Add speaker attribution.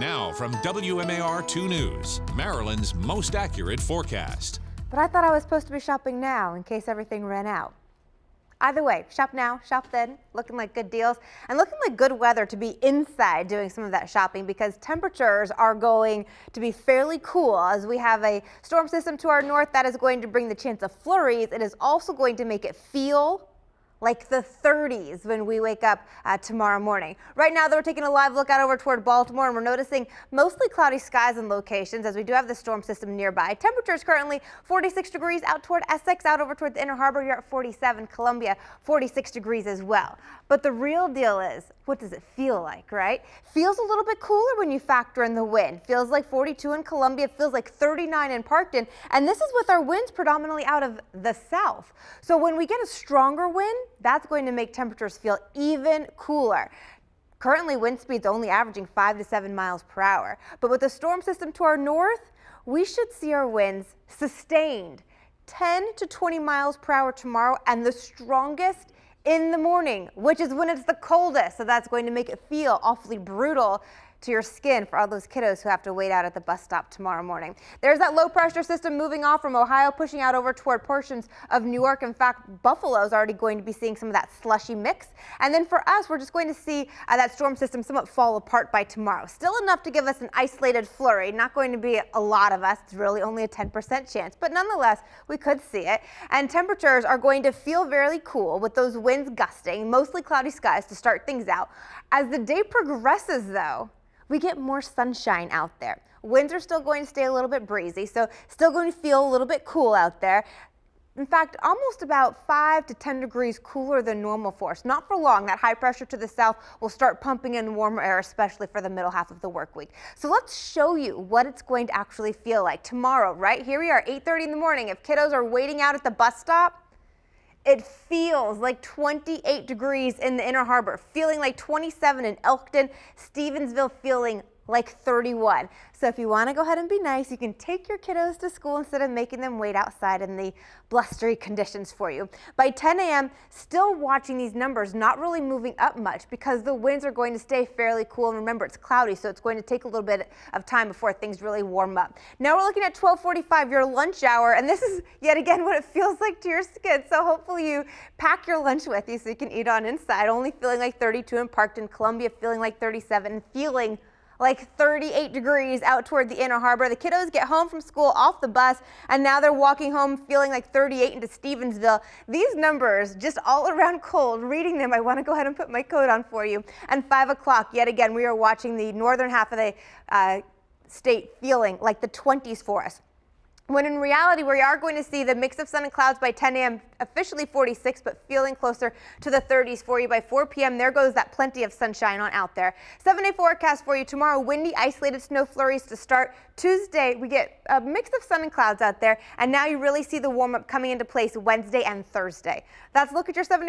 Speaker 1: Now from WMAR 2 News, Maryland's most accurate forecast.
Speaker 2: But I thought I was supposed to be shopping now in case everything ran out. Either way, shop now, shop then, looking like good deals and looking like good weather to be inside doing some of that shopping because temperatures are going to be fairly cool as we have a storm system to our north that is going to bring the chance of flurries. It is also going to make it feel like the 30s when we wake up uh, tomorrow morning. Right now, though, we're taking a live look out over toward Baltimore, and we're noticing mostly cloudy skies and locations as we do have the storm system nearby. Temperatures currently 46 degrees out toward Essex, out over toward the Inner Harbor. You're at 47, Columbia 46 degrees as well. But the real deal is, what does it feel like, right? Feels a little bit cooler when you factor in the wind. Feels like 42 in Columbia, feels like 39 in Parkton, and this is with our winds predominantly out of the south. So when we get a stronger wind, that's going to make temperatures feel even cooler. Currently, wind speeds only averaging 5 to 7 miles per hour. But with the storm system to our north, we should see our winds sustained 10 to 20 miles per hour tomorrow and the strongest in the morning, which is when it's the coldest. So that's going to make it feel awfully brutal to your skin for all those kiddos who have to wait out at the bus stop tomorrow morning. There's that low pressure system moving off from Ohio, pushing out over toward portions of New York. In fact, Buffalo is already going to be seeing some of that slushy mix. And then for us, we're just going to see uh, that storm system somewhat fall apart by tomorrow. Still enough to give us an isolated flurry. Not going to be a lot of us. It's really only a 10% chance, but nonetheless, we could see it. And temperatures are going to feel very cool with those winds gusting, mostly cloudy skies to start things out. As the day progresses, though, we get more sunshine out there. Winds are still going to stay a little bit breezy, so still going to feel a little bit cool out there. In fact, almost about 5 to 10 degrees cooler than normal for us. Not for long. That high pressure to the south will start pumping in warmer air, especially for the middle half of the work week. So let's show you what it's going to actually feel like tomorrow, right? Here we are, 8.30 in the morning. If kiddos are waiting out at the bus stop, it feels like 28 degrees in the Inner Harbor, feeling like 27 in Elkton, Stevensville feeling like 31. So if you want to go ahead and be nice, you can take your kiddos to school instead of making them wait outside in the blustery conditions for you. By 10 a.m., still watching these numbers, not really moving up much because the winds are going to stay fairly cool. And remember, it's cloudy, so it's going to take a little bit of time before things really warm up. Now we're looking at 1245, your lunch hour, and this is yet again what it feels like to your skin. So hopefully you pack your lunch with you so you can eat on inside. Only feeling like 32 and Parkton Columbia feeling like 37, and feeling like 38 degrees out toward the Inner Harbor. The kiddos get home from school off the bus and now they're walking home feeling like 38 into Stevensville. These numbers just all around cold. Reading them, I want to go ahead and put my coat on for you. And 5 o'clock, yet again, we are watching the northern half of the uh, state feeling like the 20s for us. When in reality, we are going to see the mix of sun and clouds by 10 a.m. officially 46, but feeling closer to the 30s for you by 4 p.m. There goes that plenty of sunshine on out there. Seven day forecast for you tomorrow. Windy, isolated snow flurries to start. Tuesday, we get a mix of sun and clouds out there. And now you really see the warm up coming into place Wednesday and Thursday. That's a look at your seven